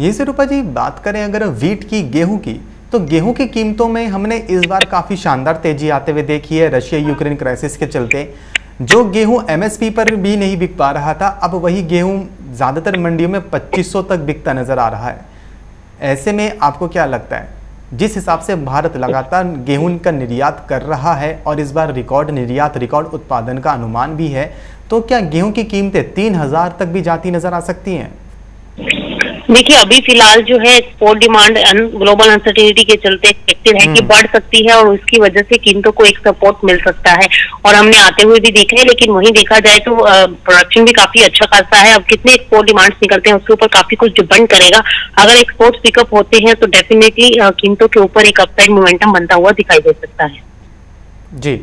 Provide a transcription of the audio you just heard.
ये से रूपा जी, बात करें अगर वीट की, गेहूँ की तो गेहूँ की कीमतों में हमने इस बार काफ़ी शानदार तेज़ी आते हुए देखी है रशिया यूक्रेन क्राइसिस के चलते। जो गेहूँ एमएसपी पर भी नहीं बिक पा रहा था, अब वही गेहूँ ज़्यादातर मंडियों में 2500 तक बिकता नज़र आ रहा है। ऐसे में आपको क्या लगता है? जिस हिसाब से भारत लगातार गेहूँ का निर्यात कर रहा है और इस बार रिकॉर्ड निर्यात, रिकॉर्ड उत्पादन का अनुमान भी है तो क्या गेहूँ की कीमतें तीन हज़ार तक भी जाती नज़र आ सकती हैं? देखिए अभी फ़िलहाल जो है एक्सपोर्ट डिमांड ग्लोबल अनसर्टिनिटी के चलते एक्सपेक्टेड है कि हम्म। बढ़ सकती है और उसकी वजह से कीमतों को एक सपोर्ट मिल सकता है। और हमने आते हुए भी देखा है लेकिन वहीं देखा जाए तो प्रोडक्शन भी काफ़ी अच्छा खासा है। अब कितने एक्सपोर्ट डिमांड्स निकलते हैं उसके ऊपर काफ़ी कुछ डिपेंड करेगा। अगर एक्सपोर्ट पिकअप होते हैं तो डेफिनेटली कीमतों के ऊपर एक अपसाइड मोमेंटम बनता हुआ दिखाई दे सकता है। जी।